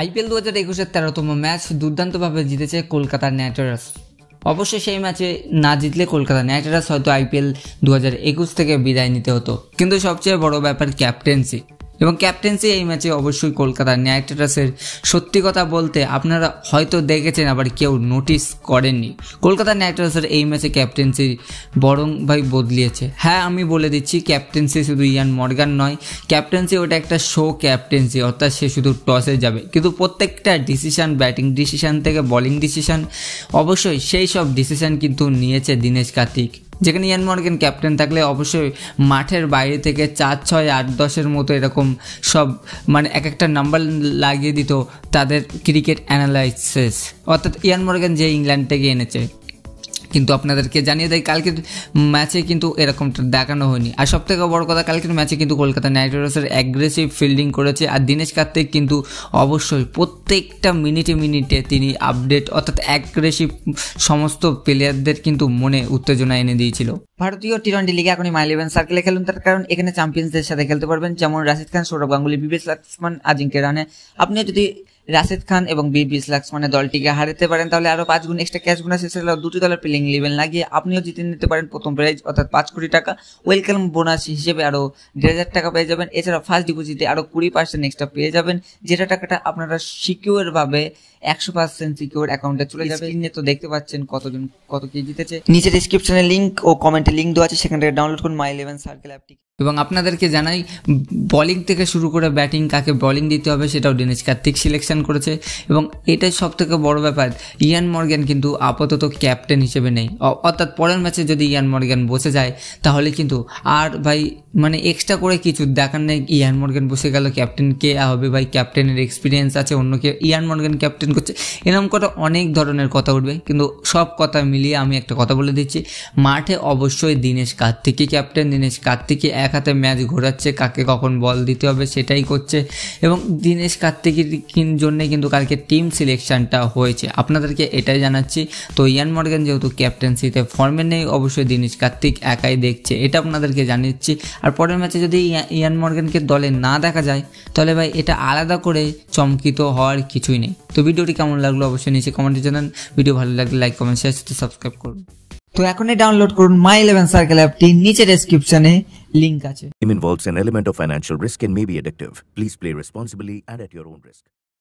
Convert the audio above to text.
IPL দু হাজার একুশের তেরোতম ম্যাচ দুর্দান্তভাবে জিতেছে কলকাতা নাইট রাইডার্স অবশ্যই সেই ম্যাচে না জিতলে কলকাতা নাইট রাইডার্স হয়তো আইপিএল দু হাজার একুশ থেকে বিদায় নিতে হতো। কিন্তু সবচেয়ে বড় ব্যাপার ক্যাপ্টেন্সি। এবং ক্যাপ্টেন্সি এই ম্যাচে অবশ্যই কলকাতা নাইট রাইডার্সের সত্যি কথা বলতে আপনারা হয়তো দেখেছেন, আবার কেউ নোটিস করেননি। কলকাতা নাইট রাইডার্সের এই ম্যাচে ক্যাপ্টেন্সি বরং ভাই বদলিয়েছে। হ্যাঁ আমি বলে দিচ্ছি, ক্যাপ্টেন্সি শুধু ইয়ান মর্গান নয়, ক্যাপ্টেন্সি ওটা একটা শো ক্যাপ্টেন্সি, অর্থাৎ সে শুধু টসে যাবে। কিন্তু প্রত্যেকটা ডিসিশান ব্যাটিং ডিসিশান থেকে বলিং ডিসিশান অবশ্যই সেই সব ডিসিশান কিন্তু নিয়েছে দীনেশ কার্তিক। যেখানে ইয়ান মর্গেন ক্যাপ্টেন থাকলে অবশ্যই মাঠের বাইরে থেকে চার, ছয়, আট, দশের মতো এরকম সব মানে এক একটা নাম্বার লাগিয়ে দিত তাদের ক্রিকেট অ্যানালাইসিস। অর্থাৎ ইয়ান মর্গেন যে ইংল্যান্ড থেকে এনেছে। কিন্তু আপনাদেরকে জানিয়ে দেয় কালকের ম্যাচে কিন্তু এরকমটা দেখানো হয়নি। আর সব থেকে বড় কথা, কালকের ম্যাচে কিন্তু কলকাতা নাইট রাইডার্সের অ্যাগ্রেসিভ ফিল্ডিং করেছে। আর দীনেশ কার্তিক কিন্তু অবশ্যই প্রত্যেকটা মিনিটে মিনিটে তিনি আপডেট অর্থাৎ অ্যাগ্রেসিভ সমস্ত প্লেয়ারদের কিন্তু মনে উত্তেজনা এনে দিয়েছিল। ভারতীয় টি টোয়েন্টি লিগে এখনই মাই ইলেভেন সার্কেলে খেলুন তার কারণ এখানে চ্যাম্পিয়ন্সদের সাথে খেলতে পারবেন। যেমন রাশিদ খান সৌরভ গাঙ্গুলি বিবেশ লক্ষ্মণ আজিঙ্কে রানে। আপনিও যদি রাশেদ খান এবং বি বিস লক্ষ্মণের দলটিকে হারাতে পারেন তাহলে আরও পাঁচ গুণ এক্সট্রা ক্যাশ বোনাস এছাড়াও দুটি দলের প্লেইং লেভেল লাগিয়ে আপনিও জিতে নিতে পারেন প্রথম প্রাইজ অর্থাৎ পাঁচ কোটি টাকা। ওয়েলকাম বোনাস হিসেবে আরও দেড় হাজার টাকা পেয়ে যাবেন। এছাড়া ফার্স্ট ডিপোজিটে আরও কুড়ি পার্সেন্ট এক্সট্রা পেয়ে যাবেন। যেটা টাকাটা আপনারা সিকিউরভাবে একশো পার্সেন্ট সিকিউর অ্যাকাউন্টে চলে যাবে। তো দেখতে পাচ্ছেন কতজন কত কি জিতেছে। নিচে ডিসক্রিপশনে লিঙ্ক ও কমেন্টে লিঙ্ক দেওয়া আছে সেখান থেকে ডাউনলোড করুন মাই ইলেভেন সার্কেল অ্যাপটি এবং আপনাদেরকে জানাই বলিং থেকে শুরু করে ব্যাটিং কাকে বলিং দিতে হবে সেটাও ডিনেশ কার্তিক সিলেকশন করেছে। এবং এটাই সব থেকে বড় ব্যাপার ইয়ান মর্গ্যান কিন্তু আপাতত ক্যাপ্টেন হিসেবে নেই। অর্থাৎ পরের ম্যাচে যদি ইয়ান মর্গ্যান বসে যায়, তাহলে কিন্তু আর ভাই মানে এক্সট্রা করে কিছু দেখার নেই ইয়ান মর্গ্যান বসে গেল ক্যাপ্টেন কে হবে ভাই ক্যাপ্টেনের এক্সপিরিয়েন্স আছে অন্যকে ইয়ান মর্গ্যান ক্যাপ্টেন করছে। এরকম করে অনেক ধরনের কথা উঠবে, কিন্তু সব কথা মিলিয়ে আমি একটা কথা বলে দিচ্ছি, মাঠে অবশ্যই দীনেশ কার্তিকই ক্যাপ্টেন দীনেশ কার্তিকই এক হাতে ম্যাচ ঘোরাচ্ছে, কাকে কখন বল দিতে হবে সেটাই করছে এবং দীনেশ কার্তিকের জন্য কিন্তু কালকে টিম সিলেকশনটা হয়েছে। আপনাদেরকে এটাই জানাচ্ছি, তো ইয়ান মর্গান যেহেতু ক্যাপ্টেন্সিতে ফর্মে নেই, অবশ্যই দীনেশ কার্তিক একাই দেখছে, এটা আপনাদেরকে জানাচ্ছি আর পরের ম্যাচে যদি ইয়ান মর্গানকে দলে না দেখা যায়, তাহলে ভাই এটা আলাদা করে চমকিত হওয়ার কিছুই নেই। তো ভিডিওটি কেমন লাগল অবশ্যই নিচে কমেন্টে জানান, ভিডিও ভালো লাগলে লাইক কমেন্ট শেয়ার সাথে সাবস্ক্রাইব করুন। তো এখনই ডাউনলোড করুন মাই ইলেভেন সার্কেল অ্যাপটি নিচে ডেসক্রিপশনে লিংক আছে involves an element of financial risk and may be addictive. Please play responsibly and at your own risk.